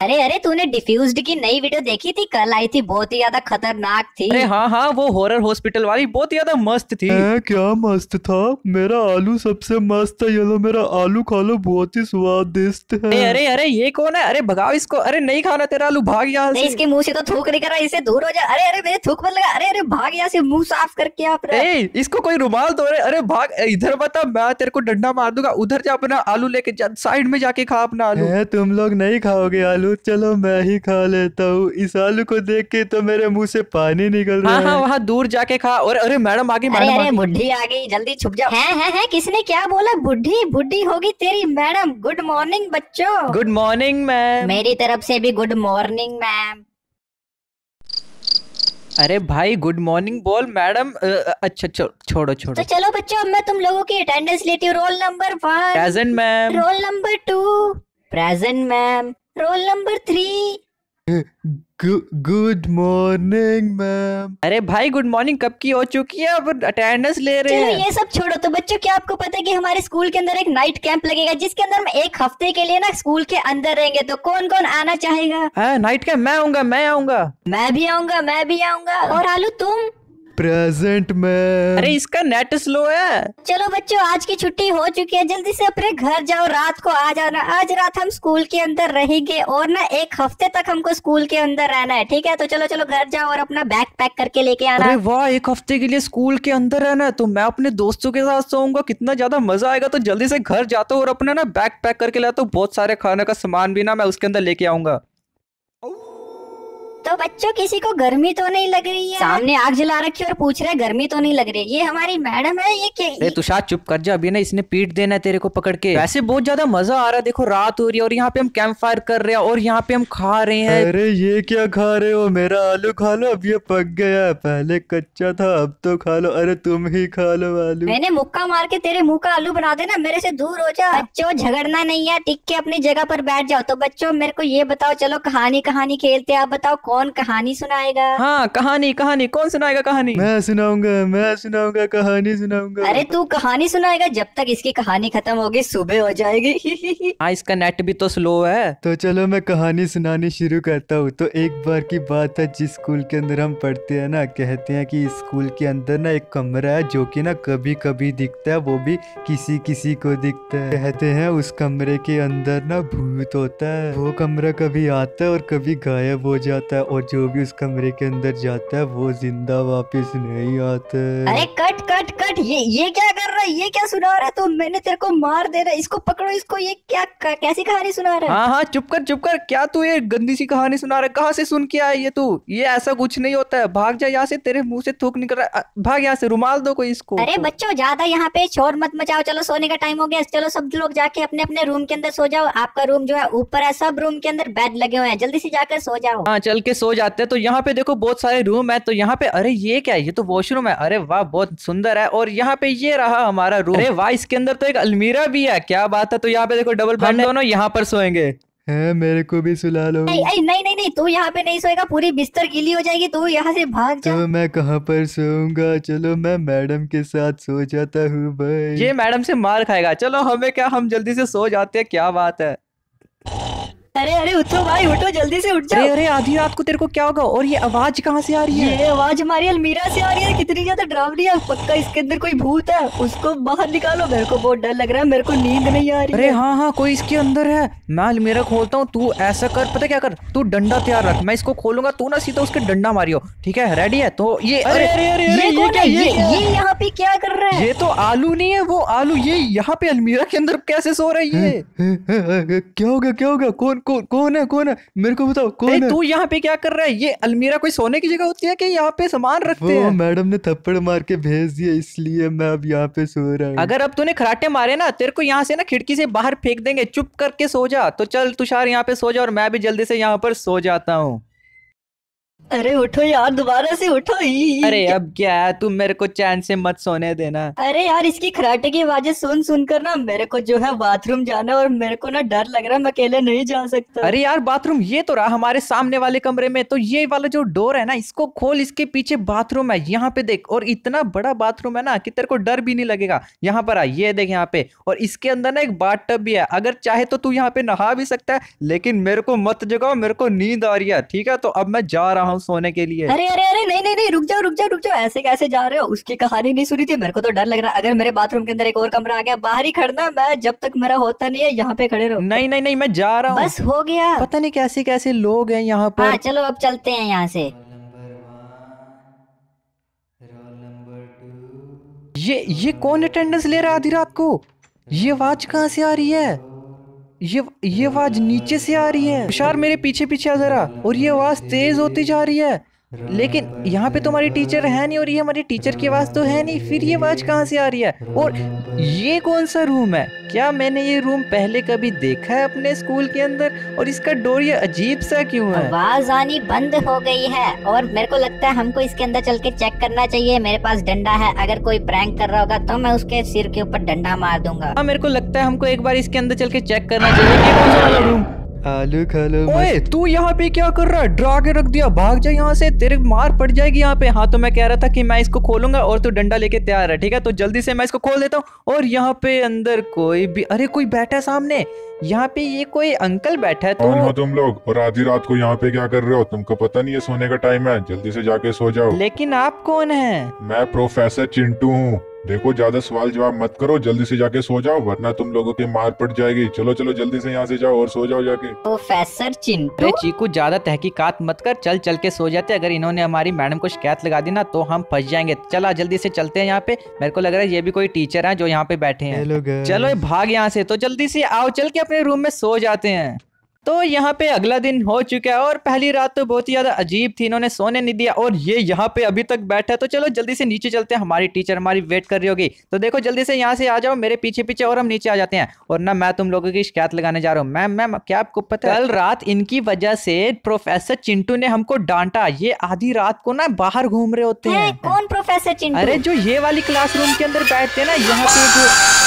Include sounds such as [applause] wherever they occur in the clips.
अरे अरे तूने डिफ्यूज्ड की नई वीडियो देखी थी? कल आई थी बहुत ही ज़्यादा खतरनाक थी। अरे हाँ हाँ वो हॉरर हॉस्पिटल वाली बहुत ज़्यादा मस्त थी। है क्या मस्त था? मेरा आलू सबसे मस्त है ये लो मेरा आलू खा लो बहुत ही स्वादिष्ट है। अरे अरे अरे ये कौन है? अरे भगाओ इसको। अरे नहीं खाना तेरा आलू भाग यहाँ से। इसके मुँह से तो थूक नहीं कर रहा इससे दूर हो जा। अरे अरे मेरे थूक मत लगा। अरे अरे भाग यहाँ से मुँह साफ़ करके आप इसको कोई रुमाल दो। रे अरे भाग इधर बता मैं तेरे को डंडा मार दूँगा। उधर जा अपना आलू लेके साइड में जाके खा अपना आलू। तुम लोग नहीं खाओगे आलू। चलो मैं ही खा लेता हूँ। इस आलू को देख के तो मेरे मुँह से पानी निकल रहा हाँ हाँ। है वहाँ दूर जाके खा। और अरे मैडम आगे मैडम अरे आगे बुढ़ी आ गई जल्दी छुप जाओ। है है है किसने क्या बोला? बुढ़ी बुढ़ी होगी तेरी मैडम। गुड मॉर्निंग बच्चों। Good morning ma'am. मेरी तरफ़ से भी गुड मॉर्निंग मैम। अरे भाई गुड मॉर्निंग बोल मैडम। अच्छा छो, छोड़ो छोड़ो। तो चलो बच्चों अब मैं तुम लोगों की अटेंडेंस लेती हूँ। Roll number one present ma'am roll number two present ma'am roll number three. Good morning ma'am अरे भाई गुड मॉर्निंग कब की हो चुकी है? अब अटेंडेंस ले रहे हैं। ये सब छोड़ो तो बच्चों क्या आपको पता है कि हमारे स्कूल के अंदर एक नाइट कैंप लगेगा जिसके अंदर हम एक हफ़्ते के लिए ना स्कूल के अंदर रहेंगे? तो कौन कौन आना चाहेगा? हाँ नाइट का मैं आऊँगा मैं आऊँगा। मैं भी आऊँगा मैं भी आऊँगा। और आलू तुम? प्रेजेंट मैम अरे इसका नेट स्लो है। चलो बच्चों आज की छुट्टी हो चुकी है। जल्दी से अपने घर जाओ रात को आ जाना। आज रात हम स्कूल के अंदर रहेंगे और ना एक हफ़्ते तक हमको स्कूल के अंदर रहना है ठीक है? तो चलो चलो घर जाओ और अपना बैग पैक करके लेके आना। अरे वाह एक हफ़्ते के लिए स्कूल के अंदर रहना है तो मैं अपने दोस्तों के साथ सोऊँगा कितना ज़्यादा मज़ा आएगा। तो जल्दी से घर जाता हूँ और अपना ना बैग पैक करके लाता हूँ बहुत सारे खाने का सामान भी ना मैं उसके अंदर लेके आऊँगा। बच्चों किसी को गर्मी तो नहीं लग रही है? सामने आग जला रखी है और पूछ रहे गर्मी तो नहीं लग रही ये हमारी मैडम है ये अरे क्या तुषार चुप कर जा अभी ना इसने पीट देना है तेरे को पकड़ के। वैसे बहुत ज़्यादा मज़ा आ रहा है देखो रात हो रही है और यहाँ पे हम कैंप फायर कर रहे हैं और यहाँ पे हम खा रहे हैं। अरे ये क्या खा रहे हो? मेरा आलू खा लो अब ये पक गया पहले कच्चा था अब तो खा लो। अरे तुम ही खा लो आलू। मैंने मुक्का मार के तेरे मुँह का आलू बना देना मेरे से दूर हो जा। बच्चों झगड़ना नहीं है टिक के अपनी जगह पर बैठ जाओ। तो बच्चों मेरे को ये बताओ चलो कहानी कहानी खेलते हैं। आप बताओ कौन कहानी सुनाएगा? हाँ कहानी कहानी कौन सुनाएगा कहानी? मैं सुनाऊँगा मैं सुनाऊँगा कहानी सुनाऊँगा। अरे तू कहानी सुनाएगा जब तक इसकी कहानी खत्म होगी सुबह हो जाएगी। [laughs] हाँ इसका नेट भी तो स्लो है। तो चलो मैं कहानी सुनानी शुरू करता हूँ। तो एक बार की बात है जिस स्कूल के अंदर हम पढ़ते हैं ना कहते हैं कि स्कूल के अंदर ना एक कमरा है जो कि ना कभी कभी दिखता है वो भी किसी किसी को दिखता है। कहते हैं उस कमरे के अंदर ना भूत होता है। वो कमरा कभी आता है और कभी गायब हो जाता है। और जो भी उस कमरे के अंदर जाता है वो ज़िंदा वापस नहीं आता। अरे कट कट कट ये ये क्या कर रहा है? ये क्या सुना रहा है तो? मैंने तेरे को मार देना इसको पकड़ो इसको। ये क्या कैसी कहानी सुना रहा है? हाँ हाँ चुप कर चुप कर। क्या तू ये गंदी सी कहानी सुना रहा है? कहाँ से सुन के आया ये तू? ये ऐसा कुछ नहीं होता है। भाग जा यहाँ से तेरे मुँह से थूक निकल रहा है। भाग यहाँ से रुमाल दो कोई इसको। अरे बच्चों ज़्यादा यहाँ पे शोर मत मचाओ। चलो सोने का टाइम हो गया। चलो सब लोग जाके अपने अपने रूम के अंदर सो जाओ। आपका रूम जो है ऊपर है सब रूम के अंदर बेड लगे हुए हैं। जल्दी से जाकर सो जाओ। हाँ चल के सो जाते हैं तो यहाँ पे देखो बहुत सारे रूम है तो यहाँ पे अरे ये क्या है? ये तो वॉशरूम है। अरे वाह बहुत सुंदर है। और यहाँ पे ये रहा हमारा रूम अरे वाह इसके अंदर तो एक अलमीरा भी है। क्या बात है तो यहाँ पे देखो डबल बेड दोनों यहाँ पर सोएँगे। है मेरे को भी सुला लो। नहीं नहीं नहीं नहीं नहीं तू यहाँ पे नहीं सोएगा पूरी बिस्तर गीली हो जाएगी तू यहाँ से भाग जा। तो मैं कहाँ पर सोऊँगा? चलो मैं मैडम के साथ सो जाता हूँ भाई। ये मैडम से मार खाएगा। चलो हमें क्या हम जल्दी से सो जाते हैं क्या बात है। अरे अरे उठो भाई उठो जल्दी से उठ अरे जाओ। अरे आधी रात को तेरे को क्या होगा? और ये आवाज़ कहाँ से आ रही है? ये आवाज़ हमारी अलमीरा से आ रही है। कितनी ज़्यादा डरावनी है। पक्का इसके अंदर कोई भूत है? उसको बाहर निकालो। मेरे को बहुत डर लग रहा है। मेरे को नींद नहीं आ रही अरे हाँ। हाँ कोई इसके अंदर है। मैं अलमीरा खोलता हूँ। तू ऐसा कर। पता क्या कर? तू डंडा तैयार रख। मैं इसको खोलूँगा। तू ना सीधा उसके डंडा मारियो। ठीक है? रेडी है? तो ये अरे अरे अरे ये ये ये यहाँ पे क्या कर रहा है? ये तो आलू नहीं है। वो आलू ये यहाँ पे अलमीरा के अंदर कैसे सो रहा है? ये [laughs] क्या होगा? क्या होगा? कौन कौन कौन है कौन है? मेरे को बताओ कौन है? तू यहाँ पे क्या कर रहा है? ये अलमीरा कोई सोने की जगह होती है कि यहाँ पे सामान रखते वो हैं? मैडम ने थप्पड़ मार के भेज दिया इसलिए मैं अब यहाँ पे सो रहा हूँ। अगर अब तूने खराटे मारे ना तेरे को यहाँ से ना खिड़की से बाहर फेंक देंगे। चुप करके सो जा। तो चल तुषार यहाँ पे सो जा और मैं भी जल्दी से यहाँ पर सो जाता हूँ। अरे उठो यार दोबारा से उठो ई। अरे अब क्या है तुम मेरे को चैन से मत सोने देना। अरे यार इसकी खराटे की आवाज़ें सुन सुन कर ना मेरे को जो है बाथरूम जाना और मेरे को ना डर लग रहा है मैं अकेले नहीं जा सकता। अरे यार बाथरूम ये तो रहा हमारे सामने वाले कमरे में तो ये वाला जो डोर है ना इसको खोल इसके पीछे बाथरूम है यहाँ पे देख और इतना बड़ा बाथरूम है ना कि तेरे को डर भी नहीं लगेगा। यहाँ पर आ ये देख यहाँ पे और इसके अंदर ना एक बाथ टब भी है अगर चाहे तो तू यहाँ पे नहा भी सकता है लेकिन मेरे को मत जगाओ मेरे को नींद आ रही है ठीक है? तो अब मैं जा रहा हूँ। सोने के लिए। अरे अरे अरे नहीं नहीं नहीं रुक जाओ रुक जाओ रुक जाओ ऐसे कैसे जा रहे हो? उसकी कहानी नहीं सुनी थी? मेरे को तो डर लग रहा है। अगर मेरे बाथरूम के अंदर एक और कमरा आ गया बाहर ही खड़ना मैं जब तक मेरा होता नहीं है यहाँ पे खड़े रहो। नहीं नहीं नहीं मैं जा रहा हूँ। बस हो गया। पता नहीं कैसे कैसे लोग हैं यहाँ पर। हाँ चलो अब चलते हैं यहाँ से। ये ये कौन अटेंडेंस ले रहा है आधी रात को? ये आवाज़ कहाँ से आ रही है? ये ये आवाज़ नीचे से आ रही है। तुषार मेरे पीछे पीछे आ जरा, और ये आवाज़ तेज होती जा रही है। लेकिन यहाँ पे तो हमारी टीचर है नहीं और ये हमारी टीचर की आवाज़ तो है नहीं। फिर ये आवाज़ कहाँ से आ रही है? और ये कौन सा रूम है? क्या मैंने ये रूम पहले कभी देखा है अपने स्कूल के अंदर? और इसका डोर ये अजीब सा क्यों है? आवाज़ आनी बंद हो गई है और मेरे को लगता है हमको इसके अंदर चल के चेक करना चाहिए। मेरे पास डंडा है। अगर कोई प्रैंक कर रहा होगा तो मैं उसके सिर के ऊपर डंडा मार दूँगा। हाँ मेरे को लगता है हमको एक बार इसके अंदर चल के चेक करना चाहिए ये कौन सा वाला रूम आलू खा लो ओए तू यहाँ पे क्या कर रहा है? ड्रा के रख दिया भाग जा यहाँ से तेरे मार पड़ जाएगी यहाँ पे। हाँ तो मैं कह रहा था कि मैं इसको खोलूँगा और तू डंडा लेके तैयार है ठीक है? तो जल्दी से मैं इसको खोल देता हूँ और यहाँ पे अंदर कोई भी अरे कोई बैठा है सामने। यहाँ पे ये कोई अंकल बैठा है कौन हो तो तुम लोग? और आधी रात को यहाँ पे क्या कर रहे हो? तुमको पता नहीं है सोने का टाइम है। जल्दी से जाके सो जाओ। लेकिन आप कौन है? मैं प्रोफेसर चिंटू हूँ। देखो ज़्यादा सवाल जवाब मत करो जल्दी से जाके सो जाओ वरना तुम लोगों की मार पड़ जाएगी। चलो चलो जल्दी से यहाँ से जाओ और सो जाओ जाके। प्रोफेसर चिंटू? अरे चीकू ज़्यादा तहकीकात मत कर चल चल के सो जाते अगर इन्होंने हमारी मैडम को शिकायत लगा दी ना तो हम फंस जाएँगे। चला जल्दी से चलते हैं यहाँ पे। मेरे को लग रहा है ये भी कोई टीचर है जो यहाँ पे बैठे हैं। चलो भाग यहाँ से तो जल्दी से आओ चल के अपने रूम में सो जाते हैं। तो यहाँ पे अगला दिन हो चुका है और पहली रात तो बहुत ही ज़्यादा अजीब थी इन्होंने सोने नहीं दिया और ये यहाँ पे अभी तक बैठा है। तो चलो जल्दी से नीचे चलते हैं हमारी टीचर हमारी वेट कर रही होगी। तो देखो जल्दी से यहाँ से आ जाओ मेरे पीछे पीछे और हम नीचे आ जाते हैं। और ना मैं तुम लोगों की शिकायत लगाने जा रहा हूँ। मैम मैम क्या आपको पता है? कल रात इनकी वजह से प्रोफेसर चिंटू ने हमको डांटा। ये आधी रात को ना बाहर घूम रहे होते हैं। कौन प्रोफेसर चिंटू? अरे जो ये वाली क्लासरूम के अंदर बैठते हैं ना यहाँ पे जो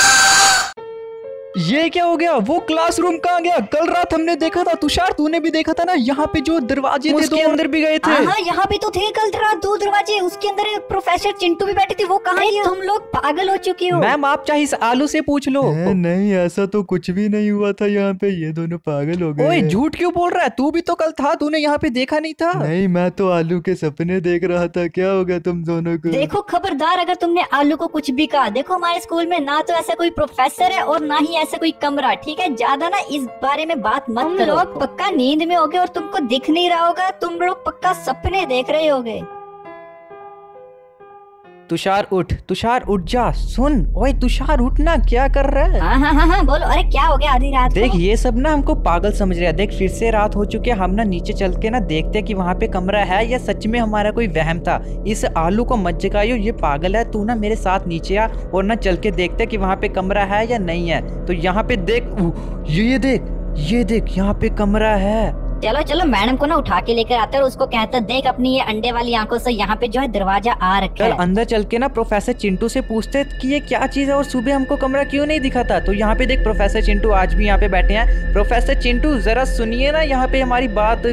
ये क्या हो गया? वो क्लासरूम कहाँ गया? कल रात हमने देखा था तुषार तूने भी देखा था ना? यहाँ पे जो दरवाजे थे उसके अंदर भी गए थे। हाँ हाँ यहाँ पे तो थे कल रात दो दरवाजे। उसके अंदर एक प्रोफेसर चिंटू भी बैठे थे वो कहाँ है तुम लोग पागल हो चुके हो। मैम आप चाहे इस आलू से पूछ लो। नहीं ऐसा तो कुछ भी नहीं हुआ था यहाँ पे। ये दोनों पागल हो गए झूठ क्यों बोल रहा है? तू भी तो कल था तूने यहाँ पे देखा नहीं था। नहीं मैं तो आलू के सपने देख रहा था। क्या हो गया तुम दोनों को? देखो खबरदार अगर तुमने आलू को कुछ भी कहा देखो हमारे स्कूल में ना तो ऐसा कोई प्रोफेसर है और ना ही ऐसा कोई कमरा ठीक है? ज़्यादा ना इस बारे में बात मत तुम लोग पक्का नींद में होगे और तुमको दिख नहीं रहा होगा तुम लोग पक्का सपने देख रहे होगे। तुषार उठ तुषार उठ जा सुन। ओए तुषार उठना क्या कर रहा है? हाँ हाँ हाँ हाँ बोलो अरे क्या हो गया आधी रात देख ये सब ना हमको पागल समझ रहा है। देख फिर से रात हो चुकी है हम ना नीचे चल के ना देखते हैं कि वहाँ पे कमरा है या सच में हमारा कोई वहम था। इस आलू को मत जगाइयो ये पागल है तू ना मेरे साथ नीचे आ और ना चल के देखते कि वहाँ पे कमरा है या नहीं है। तो यहाँ पे देख ये देख ये देख यहाँ पे कमरा है। चलो चलो मैडम को ना उठा के लेकर आते और उसको कहता देख अपनी ये अंडे वाली आँखों से यहाँ पे जो है दरवाज़ा आ रखा है। अंदर चल के ना प्रोफेसर चिंटू से पूछते कि ये क्या चीज़ है और सुबह हमको कमरा क्यों नहीं दिखाता? तो यहाँ पे देख प्रोफेसर चिंटू आज भी यहाँ पे बैठे हैं। प्रोफेसर चिंटू जरा सुनिए ना यहाँ पे हमारी बात।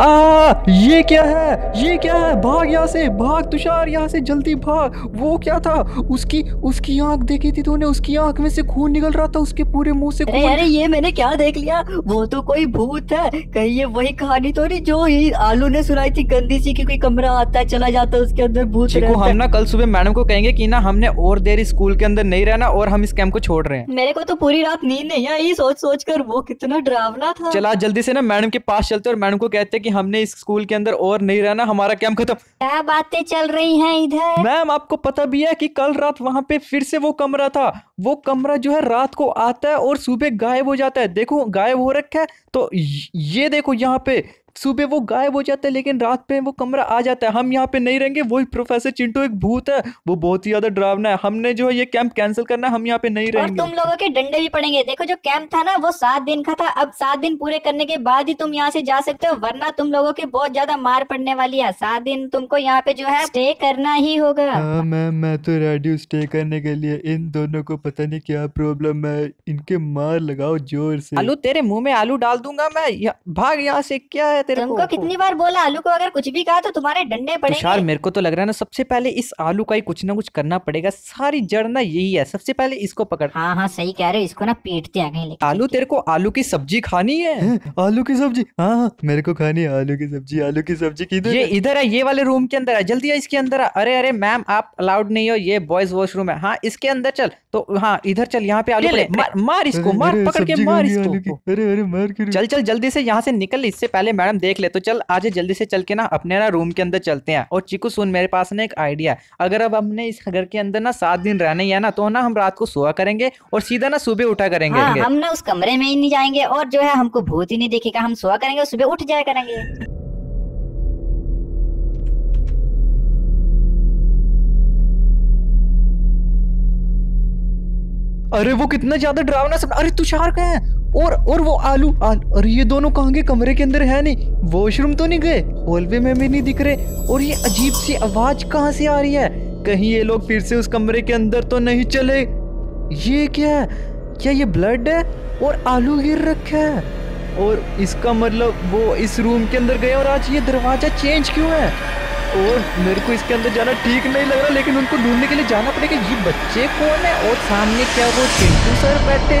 आ ये क्या है? ये क्या है? भाग यहाँ से भाग तुषार यहाँ से जल्दी भाग। वो क्या था? उसकी उसकी आँख देखी थी तूने? उसकी आँख में से खून निकल रहा था उसके पूरे मुँह से अरे खून अरे ये मैंने क्या देख लिया? वो तो कोई भूत है। कहीं ये वही कहानी तो नहीं जो ही आलू ने सुनाई थी गंदी सी की कोई कमरा आता है चला जाता है उसके अंदर भूत रहता हम ना कल सुबह मैडम को कहेंगे कि ना हमने और देर स्कूल के अंदर नहीं रहना और हम इस कैंप को छोड़ रहे हैं। मेरे को तो पूरी रात नींद नहीं आई सोच सोच कर वो कितना डरावना था। चला जल्दी से ना मैडम के पास चलते और मैडम को कहते कि हमने इस स्कूल के अंदर और नहीं रहना हमारा कैंप खत्म। क्या बातें चल रही हैं इधर? मैम आपको पता भी है कि कल रात वहाँ पे फिर से वो कमरा था। वो कमरा जो है रात को आता है और सुबह गायब हो जाता है। देखो गायब हो रखा है। तो ये देखो यहाँ पे। सुबह वो गायब हो जाता है लेकिन रात पे वो कमरा आ जाता है। हम यहाँ पे नहीं रहेंगे वही प्रोफेसर चिंटू एक भूत है वो बहुत ही ज़्यादा डरावना है। हमने जो है ये कैंप कैंसिल करना है हम यहाँ पे नहीं रहेंगे। और तुम लोगों के डंडे भी पड़ेंगे। देखो जो कैंप था ना वो सात दिन का था। अब सात दिन पूरे करने के बाद ही तुम यहाँ से जा सकते हो वरना तुम लोगों के बहुत ज़्यादा मार पड़ने वाली है। सात दिन तुमको यहाँ पे जो है स्टे करना ही होगा। हाँ मैम मैं तो रेडी स्टे करने के लिए। इन दोनों को पता नहीं क्या प्रॉब्लम है। इनके मार लगाओ ज़ोर से। आलू तेरे मुँह में आलू डाल दूँगा मैं। भाग यहाँ से। क्या है? तेरे तुमको को? कितनी बार बोला आलू को अगर कुछ भी कहा तो तुम्हारे डंडे तुषार पड़ेंगे मेरे को तो लग रहा है ना सबसे पहले इस आलू का ही कुछ ना कुछ करना पड़ेगा। सारी जड़ ना यही है सबसे पहले इसको पकड़। हाँ हाँ सही कह रहे हो इसको ना पीटते आ गए लेकिन आलू तेरे को आलू की सब्ज़ी खानी है? आलू की सब्ज़ी? हाँ हाँ मेरे को खानी है आलू की सब्ज़ी आलू की सब्ज़ी किधर ये इधर है ये वाले रूम के अंदर है जल्दी आ इसके अंदर अरे अरे मैम आप अलाउड नहीं हो ये बॉयज़ वॉशरूम है। हाँ इसके अंदर चल तो हाँ इधर चल यहाँ पे आलू ले, ले, मार, मार इसको मार पकड़ के मार है इसको। अरे अरे मार चल चल जल्दी से यहाँ से निकल इससे पहले मैडम देख ले तो चल, आज जल्दी से चल के ना अपने ना रूम के अंदर चलते हैं। और चिकू, सुन, मेरे पास ना एक आइडिया है। अगर अब हमने इस घर के अंदर ना सात दिन रहना ही है ना तो ना हम रात को सोया करेंगे और सीधा ना सुबह उठा करेंगे। हाँ हम ना उस कमरे में ही नहीं जाएँगे और जो है हमको भूत ही नहीं देखेगा। हम सोया करेंगे सुबह उठ जाया करेंगे। अरे वो कितना ज़्यादा डरावना सब अरे तुषार कहाँ है? और और वो आलू आल, अरे ये दोनों कहाँ गए कमरे के अंदर है नहीं? वॉशरूम तो नहीं गए? हॉलवे में भी नहीं दिख रहे। और ये अजीब सी आवाज़ कहाँ से आ रही है? कहीं ये लोग फिर से उस कमरे के अंदर तो नहीं चले? ये क्या है? क्या ये ब्लड है? और आलू गिर रखा है। और इसका मतलब वो इस रूम के अंदर गए और आज ये दरवाज़ा चेंज क्यों है? और मेरे को इसके अंदर जाना ठीक नहीं लग रहा, लेकिन उनको ढूँढने के लिए जाना पड़ेगा ये बच्चे कौन है और सामने क्या वो चिंटू सर बैठे?